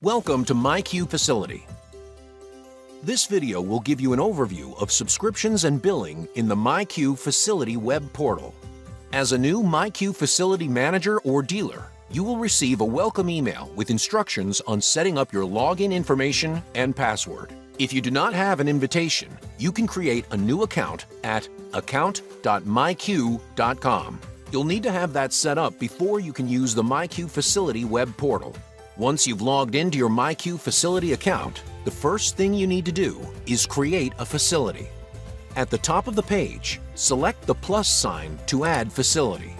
Welcome to MyQ Facility. This video will give you an overview of subscriptions and billing in the MyQ Facility web portal. As a new MyQ Facility manager or dealer, you will receive a welcome email with instructions on setting up your login information and password. If you do not have an invitation, you can create a new account at account.myq.com. You'll need to have that set up before you can use the MyQ Facility web portal. Once you've logged into your MyQ Facility account, the first thing you need to do is create a facility. At the top of the page, select the plus sign to add facility.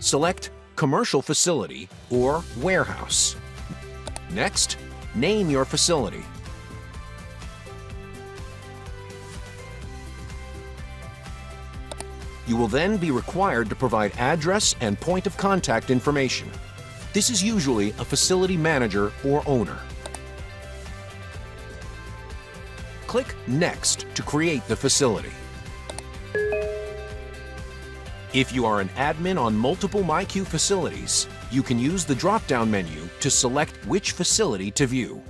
Select Commercial Facility or Warehouse. Next, name your facility. You will then be required to provide address and point of contact information. This is usually a facility manager or owner. Click Next to create the facility. If you are an admin on multiple MyQ facilities, you can use the drop-down menu to select which facility to view.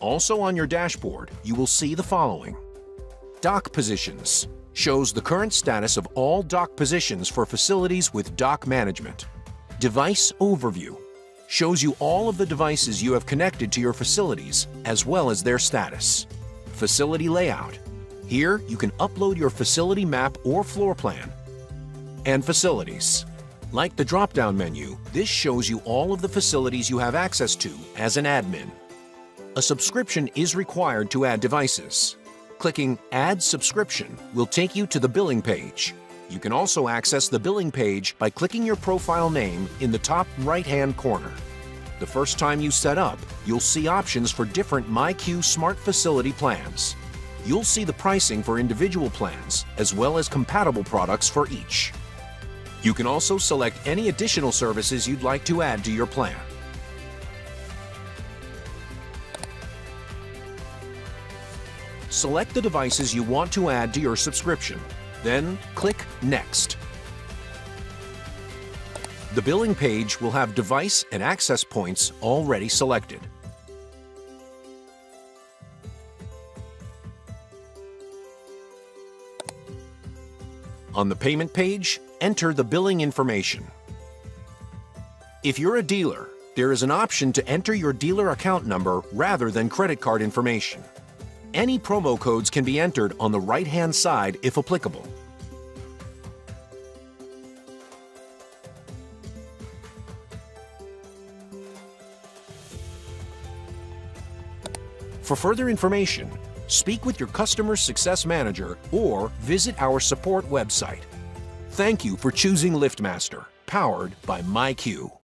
Also on your dashboard, you will see the following. Dock Positions shows the current status of all dock positions for facilities with dock management. Device Overview shows you all of the devices you have connected to your facilities as well as their status. Facility Layout. Here you can upload your facility map or floor plan. And Facilities. Like the drop-down menu, this shows you all of the facilities you have access to as an admin. A subscription is required to add devices. Clicking Add Subscription will take you to the billing page. You can also access the billing page by clicking your profile name in the top right-hand corner. The first time you set up, you'll see options for different MyQ Smart Facility plans. You'll see the pricing for individual plans, as well as compatible products for each. You can also select any additional services you'd like to add to your plan. Select the devices you want to add to your subscription. Then click Next. The billing page will have device and access points already selected. On the payment page, enter the billing information. If you're a dealer, there is an option to enter your dealer account number rather than credit card information. Any promo codes can be entered on the right-hand side if applicable. For further information, speak with your customer success manager or visit our support website. Thank you for choosing LiftMaster, powered by MyQ.